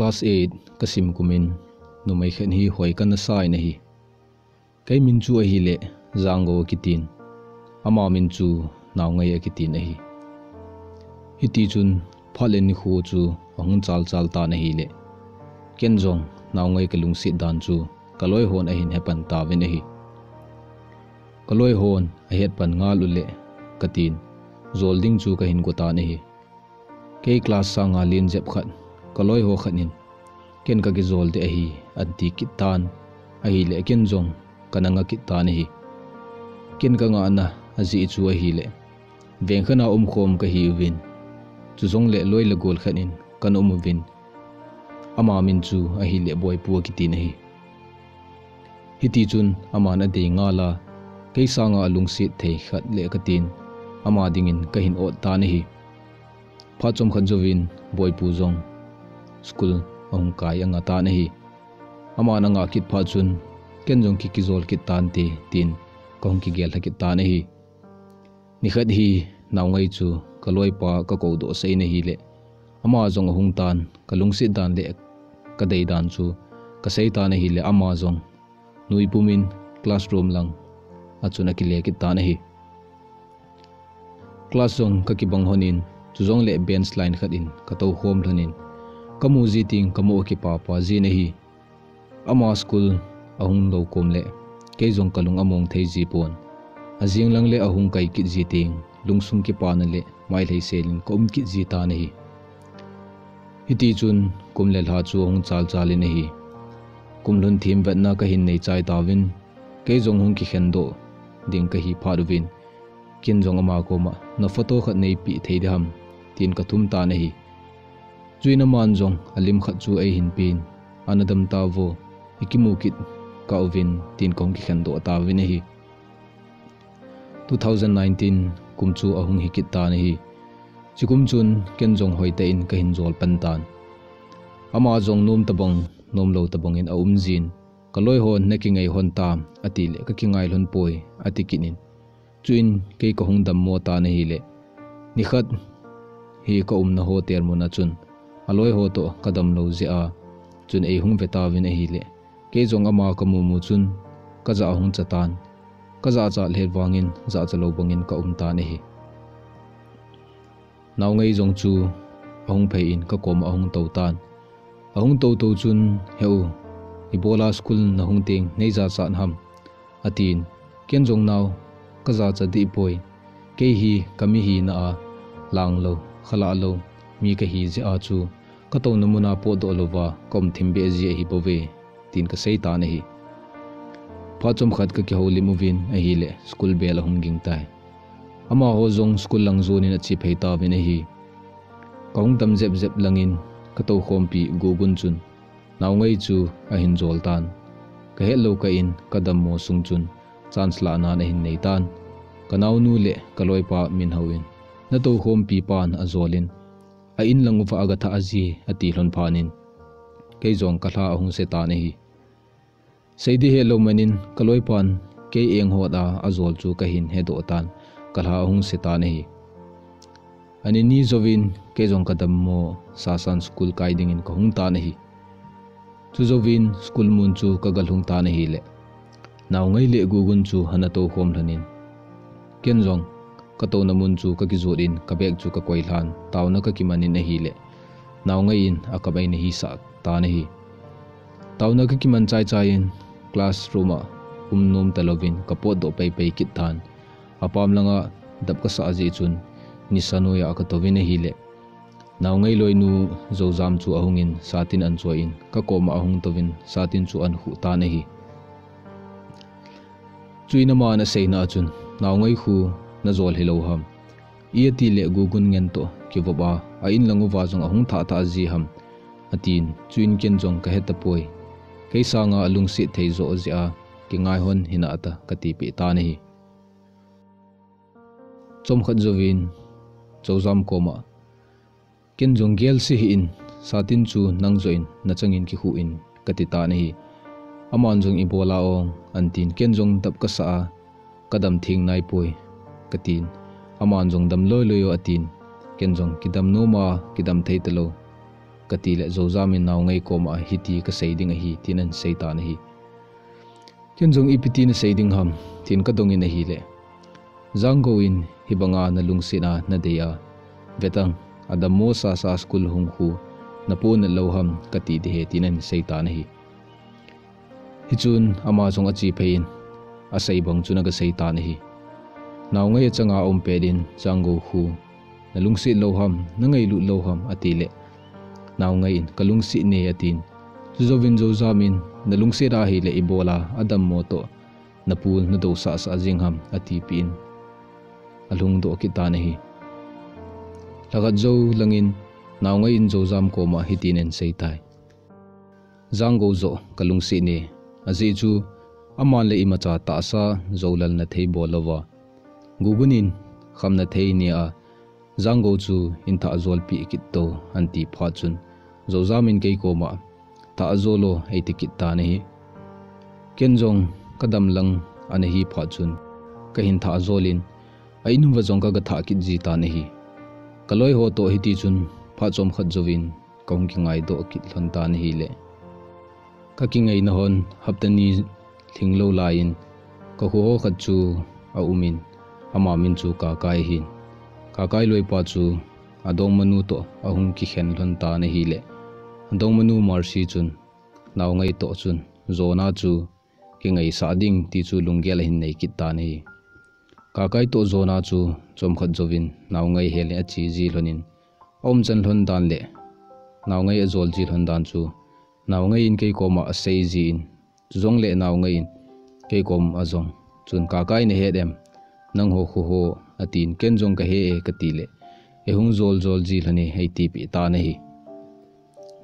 class 8 kasim kumin numai khen hi hoi kan sai na hi. Kai min chu a hi le zango kitin ama min chu naw ngai a kitin a hi. Hi ti chun phalen ni khu chu ahun chal chal ta na hi le ken jong naw ngai ka lung si dan chu kaloi hon a hin hepan ta ve na hi. Kaloi hon a het pan nga lu le katin zolding chu ka hin ko ta na hi. Ke class sa nga lin jep khat kaloi ho khanin ken ka gi zol de hi anti kitan a hi le ken jong kananga kitan hi ken ka nga na azi chu a hi le veng khana um khom ka hi win chu zong le loi khẩn gol khanin kan um win ama min chu ấy hi le boy pu ki tin hi hi ti chun ama na de nga la ke sa nga lung si thei khat le ka tin ama dingin ka hin o ta ni hi pha chom khan jovin boy pu zong school ong kai anga ta na hi. Ama na nga kit pha chun, ken jong ki ki zol ki tan ti, tin, kong ki gel ki ta na hi. Ni khat hi, naw ngai chu kaloi pa, ka ko do sei na hi le. Ama jong hung tan kalung si dan le, ka dei dan chu, ka sei ta na hi le ama jong nui pumin classroom lang achuna ki le ki ta na hi. Class jong ka ki bang honin, chu jong le bench line khat in, ka to hom thanin kamu zi ting kamu ki papa zi nahi ama school, ahung lo kom le. Ke jong kalung among thei ji pon azing lang le ahung kai ki ji ting. Lungsung ki pa na le, mai lei selin kom ki ji ta nahi hiti chun kum le la chu hung chal chal nahi kum lun thim vet na ka hin nei chai ta win ke jong hung ki khen do, ding ka hi pha win kin jong ama ko ma, na photo khat nei pi thei dam tin ka thum ta nahi hi chuina man zong alim khat chu ai hin pin. Anadam ta vo, ikimukit ka ovin tin kong ki khan do ta vin hi 2019 kumchu ahung hikit ta ni hi chikum chun ken jong hoite in ka hin jol pan tan. Ama jong num tabong, nom lo tabong in aum um jin kaloi hon na ki ngai hon tam ati le ka kingai lon poi, ati kinin. Chuin ke ko hung dam mo ta ni hi le. Nikhat, hi ka um na ho ter mo na chun aloi ho to kadam lo zia chun ei hung veta vin a hi le. Ke jong ama ka mu mu chun. Ka za hung chatan ka za cha le wangin za cha lo bangin ka um ta ne hi. Naw ngei jong chu, ahung phei in ka kom ahung to tan. Ahung to to chun heu ibola school na hung ting, nei za cha ham atin, ken jong naw ka za cha di poi. Ke hi kami hi na a. Lang lo, khala lo, mi ka hi ji a chu ka to namuna po do lova kom thimbe ji hi bove tin ka sei ta nahi pha chom khat ka ki holi movin a hi le school bel hum ging tai. Ama ho zong school lang zo ni na chi phei ta vin hi kong tam jep jep langin ka to khom pi go gun chun naw ngai chu a hin zol tan ka he lo ka in ka dam mo sung chun chance la na na hin nei tan ka naw nu le ka loi pa min hawin na to khom pi pan a zolin a in lang fa aga tha azi ati hlon phanin ke zong ka thla ahung se ta ne hi. Seidi he lo manin kaloi pan ke eng ho da azol chu ka hin he do tan, ka thla ahung se ta ne hi. Ani ni zovin ke zong ka dam mo, sa san school kai ding in ka hung ta ne hi. Chu zovin school mun chu ka gal hung ta ne hi le. Naw ngai le gugun chu hana to khom thanin ken zong kato na mun chu ka ki zorin ka bek chu ka koi hlan. Taw na ka ki manin a hi le naw ngai in, a ka bai na hi sa, ta na hi. Taw na ka ki man chai chai in classroom a um nom talovin ka pot do pai pai kit than apam langa dap ka sa ji chun, ni sanoya ka to vin a hi le naw ngai loi nu, zo jam chu ahungin satin an choi in. Ka ko ahung tovin satin chu an hu ta na hi. Chuina ma na sei na chun. Naw ngai khu na zol hi lo ham. Ia ti le gugun ngen to, ki voba a in langu wa jong ahung tha tha ji ham. Atin chuin ken jong ka heta poi. Kei sa nga alung si thei zo zia, ki ngai hon hina ata kati pi ta ni chom khat zovin chozam koma ken jong gel si hi in satin chu nang join na changin ki hu in kati ta ni aman jong ibola ong antin ken jong dap ka sa kadam thing nai poi katin. Aman jong dam loi loi atin. Ken jong kidam no ma, kidam thei talo kati le zo zami naw ngai ko ma hi ti ka sei ding hi tinan sei ta na hi. Ken jong ipiti na sei ding ham, tin ka dong in hi le. Zang go in, hi banga na lung sina na deya vetang ada mo sa sa school hung khu, na po na lo ham ka ti de he tinan sei ta na hi. Hi chun, ama jong a chi phein a sei bang chuna ga sei ta na hi naw ngai changa om pe din chang go khu. Na lung si lo ham na ngai lu lo ham atile. Naw ngain kalung si ne atin. Zovin zo zamin na lung si ra lệ le ibola adam moto, to na pul na do sa sa jingham ati pin alung do kita ne hi lagat zo langin naw ngain zo zam ko ma hitinen sei tai zang go zo kalung si ne. Azi chu aman le ima cha ta sa zolal na thei bolawa gubunin kham na thei ni a zango chu in tha zol pi kit to anti pha chun zo zamin kei ko ma ta azolo ei tikit ta ne hi ken jong kadam lang ane hi pha chun ka hin tha zolin ai nu wa jong ka ga tha ki ji ta ne hi kaloi ho to hi ti chun pha chom khat jovin kong ki ngai do ki thon ta ne hi le ka ki ngai na hon haptani thinglo lain ka ho ho khat chu a umin ama min chu ka kai hin ka kai loi pa chu adong manu to ahung ki khen lon ta ne hi. Le adong manu marsi chun naw ngai to chun zona chu ki ngai sa ding ti chu lunggel hin nei kit ta nei ka kai to zona chu chom khat jovin naw ngai hele a chi ji lonin om chan lon dan le naw ngai a zol ji lon dan chu naw ngai in kei koma a sei ji in zong le naw ngai in kei kom a zong chun ka kai ne he dem nang ho khu ho, atin ken jong ka he e ka ti le. E hung zol zol ji lani hei ti pi ta na hi.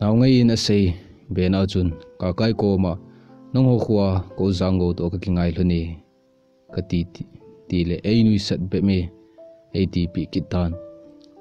Naw ngai in asei be na chun, ka kai ko ma. Nang ho khuwa ko zango to ka kingai lani ka ti ti le. Ei nui sat be me ei ti pi ki tan.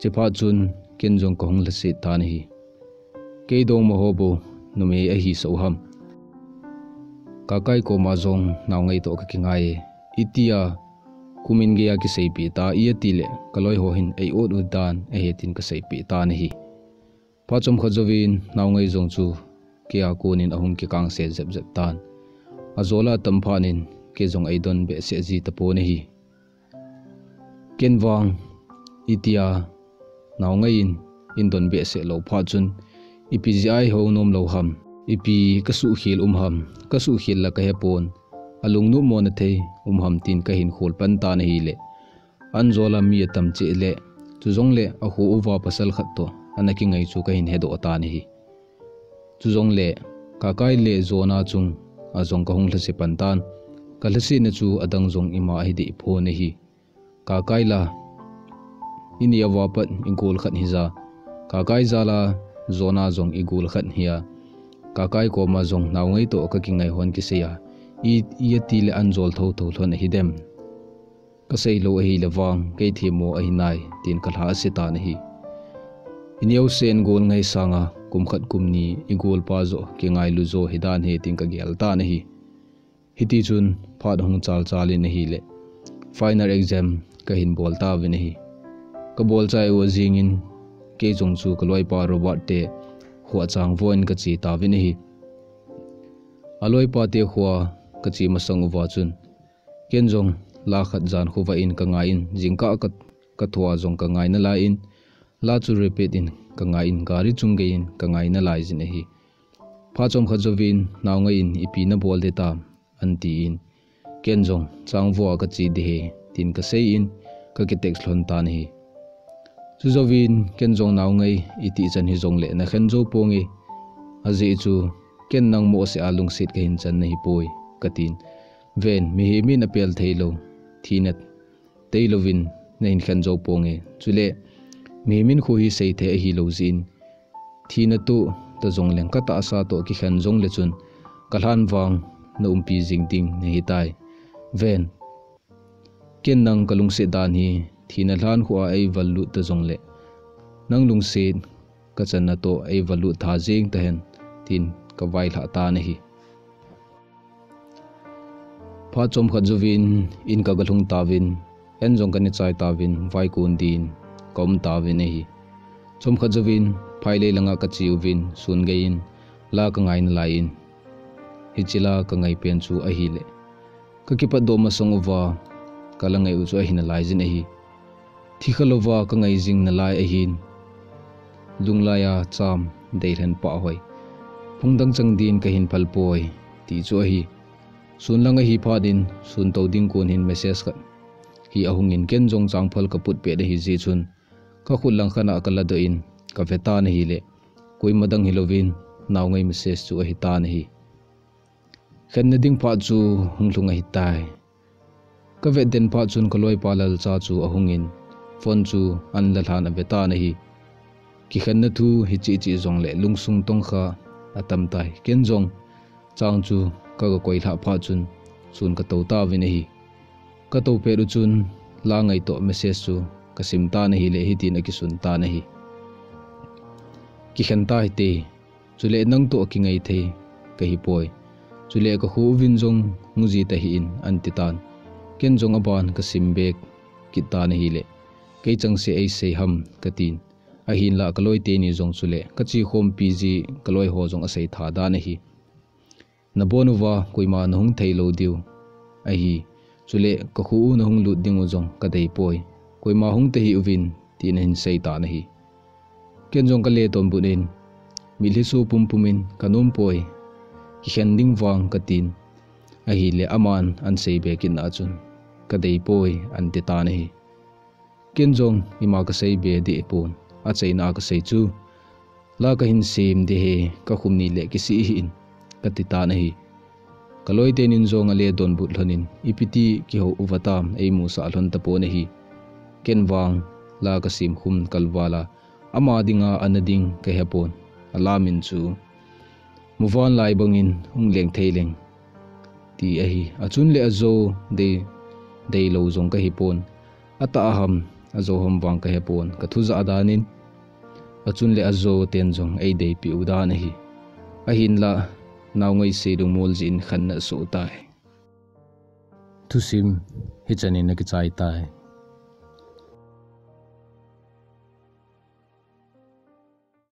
Che pha chun, ken jong ko hung la se ta na hi. Ke dong mo ho bo nu me a hi so ham. Ka kai ko ma jong naw ngai to ka kingai e. itia kumin ge ya ki sei pi ta ia ti le kaloi ho hin ei ot ut dan e he tin ka sei pi ta ni hi. Pa chom kha jovin naw ngai zong chu, ke a ko nin ahum ki kang se zep zep tan. A zola tam pha nin, ke zong ai don be se ji tapo ni hi. Ken wang itia naw ngai in in don be se lo pha chun. Ipgi ho nom lo ham. Ipi kasu khil um ham kasu khil la ka he pon alung nu mon the um ham tin ka hin khol pan ta na hi le. An zola mi tam che le. Chu zong le, a hu uwa pasal khat to. Anaki ngai chu ka hin hedo ata ni hi. Chu zong le, ka kai le zona chung, a zong ka hung la se pan tan. Ka la hlasi na chu adang zong ima hi di pho ne hi. Ka kai la ini awa pat ingol khat hi za. Ka kai za la zona zong igul khat hiya ka kai ko ma zong naw ngai to ka ki ngai hon ki se ya i i ti le an zol tho tho thon hi dem ka sei lo hi le wang ke thi mo a hi nai tin ka hla se ta ne hi inyo sen gol ngai sanga kumkhat kumni igol pa zo ke ngai lu zo hidan he tin ka gel ta hi hi ti chun phat hong chal chali nahi le final exam ka hin bol ta vi nahi ka bol chai wa jingin ke jong chu ka loi pa robot te huwa chang voin ka chi ta vi nahi aloi pa te huwa ka chi masang wa chun. Ken jong la khat khu khuwa in ka ngai in jingka ka ka thua jong ka ngai na la in. La chu repeat in, ka nga in gari chung ge in, ka ngai na lai jin e hi. Pha chom kha jovin naw nga in ipi na bol de ta an ti in. Ken jong chang vo ka chi de he, tin ka sei in, ka ki text lon ta ni chu jovin ken jong naw ngai iti chan hi jong le na khen jo pongi azi chu, ken nang mo se alung sit ka hin chan nei poi katin. Ven, mi hi min apel theilo thinat, teilovin nein khan jo ponge chule, mi min khu hi sei the hi lo zin. Thina tu, ta jong leng ka ta sa to ki khan jong le chun. Kalhan wang na umpi jing ding ne hi tai. Ven, ken nang kalung se dan hi thina lan khu a ei valu ta jong le. Nang lung se ka chan na to ei valu tha jing ta hen. Tin ka vai la ta ne hi pha chom kha juvin in ka galung tawin en jong ka ni chai tawin vai kun din, kom ta vi nei chom kha jovin phai le langa ka chiu vin, sun gein la ka ngai na lain hichila ka ngai pen chu a hi le. Ka ki pa do ma song wa ka la ngai u chu a hin lai jin a hi thi khalova ka ngai jing na lai a hin lunglaya cham, dei ren pa hoi. Phungdang chang din ka hin phal poi, ti chu a hi sun langa hi pha din, sun to ding kun hin message ka. Hi ahung in ken jong chang phal ka put pe de hi ji chun ka khul lang khana akala do in, ka veta na hi le. Koi madang hilovin naw ngai message chu a hi ta na hi. Khen na ding pha chu hung lunga hi tai ka ve den pha chun ka loi palal cha chu ahung in. Phone chu an la thana veta na hi. Ki khen na thu hi chi chi jong le lungsung tong kha atam tai ken jong chang chu ka ga koi tha pha chun chun ka to ta vi na ka to pe ru chun, la ngai to message chu ka sim ta na le hi tin a ki sun ta na ki khan ta hi te chu le nang to ki ngai the ka hi poi chu le ka hu vin jong ngu ji ta hi in an ti tan ken jong aban ka sim bek ki ta na le ke chang se ai se ham ka tin. A hin la ka loi te ni jong chu le ka chi khom pi ji ka loi ho jong a sei tha da na hi na bonu wa koima na hung thei lo diu. A hi chu le ka khu na hung lut ding jong ka dei poi. Koima hung te hi uvin tin hin sei ta na hi ken jong ka le ton bunin mi li su pum pumin kanum poi. Ki khen ding wang ka tin. A hi le aman an sei be kin a chun. Ka dei poi an ti ta na hi ken jong ima ka sei be di pon. A chei na ka sei chu. La ka hin sim de he ka khum ni le ki si hin ka ahi ta na kaloi te zong ale don but lonin. Ipiti ki ho uvatam ei mu sa lon ta na hi ken wang la kasim khum kalwala. Ama dinga anading kahapon, alamin chu muwan lai bangin hung leng theileng ti ahi hi achun le azo de de lo zong ka hipon ata aham azo hom wang ka hepon ka thuza adanin. Achun le azo ten jong ei dei pi udan hi a la nào ngay se dung mol jin khan na so tai thu sim hi chani na ki chai tai